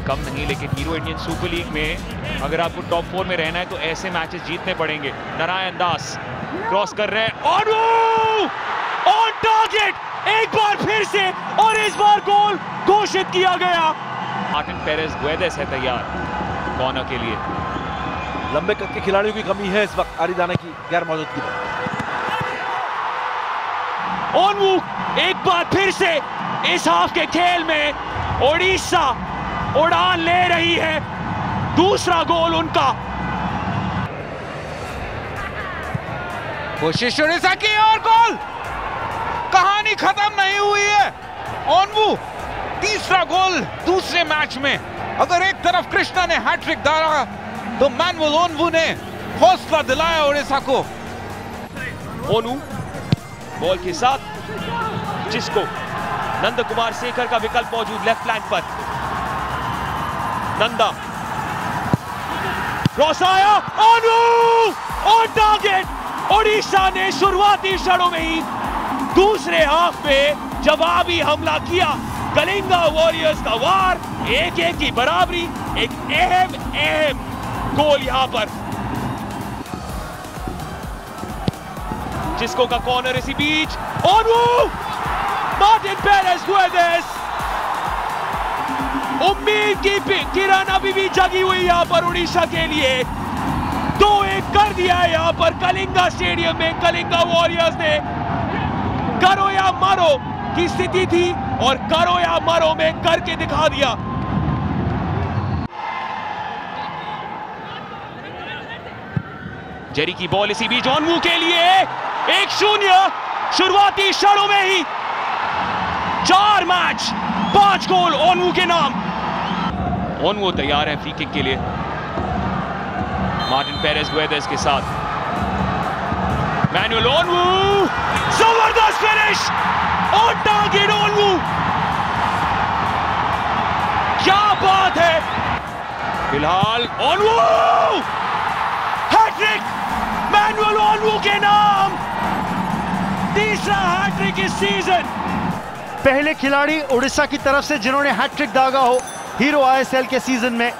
कम नहीं लेकिन hero Indian super league में अगर आपको टॉप फोर में रहना है तो ऐसे मैचेस जीतने पड़ेंगे। नारायण दास क्रॉस कर रहे हैं और ऑन टारगेट एक बार फिर से और इस बार गोल घोषित किया गया। मार्टिन पेरेस गुएदेस है तैयार कॉर्नर के लिए। लंबे कद के खिलाड़ियों की कमी है इस वक्त आरिदाना की गैर मौजूदगी में। एक बार फिर से इस हाफ़ के खेल में ओडिशा उड़ान ले रही है। दूसरा गोल उनका। कोशिश उड़ीसा की और गोल। कहानी खत्म नहीं हुई है। ओनवू तीसरा गोल दूसरे मैच में। अगर एक तरफ़ कृष्णा ने हैट्रिक डाला तो मैनुअल ओनवू ने हौसला दिलाया उड़ीसा को। ओनू बॉल के साथ, जिसको नंद कुमार शेखर का विकल्प मौजूद लेफ़्ट फ्लैंक पर। नंदा। क्रॉस आया ओनू ऑन टारगेट ओडिशा ने शुरुआती क्षणों में ही दूसरे हाफ़ में जवाबी हमला किया। कलिंगा वॉरियर्स का वार एक एक की बराबरी, एक अहम अहम गोल यहाँ पर। जिसको का कॉर्नर इसी बीच और वो मार्टिन पेरेस उम्मीद की किरण अभी भी जगी हुई यहाँ पर उड़ीसा के लिए। दो एक कर दिया है यहाँ पर कलिंगा स्टेडियम में। कलिंगा वॉरियर्स ने करो या मारो की स्थिति थी और करो या मारो में करके दिखा दिया। जेरी की बॉल इसी बीच ऑनवू के लिए। एक शून्य। शुरुआती क्षणों में ही चार मैच। पाँच गोल ओनवू के नाम। ओनवू तैयार है फ्री किक के लिए। मार्टिन पेरेस गुएदेस के साथ। मैनुअल ओनवू ज़बरदस्त फिनिश! ऑन टारगेट ओनवू क्या बात है! फ़िलहाल ओनवू हैट्रिक! मैनुअल ओनवू के नाम! तीसरा हैट्रिक इस सीज़न। पहले खिलाड़ी उड़ीसा की तरफ़ से जिन्होंने हैट्रिक दागा हो, हीरो आईएसएल के सीज़न में।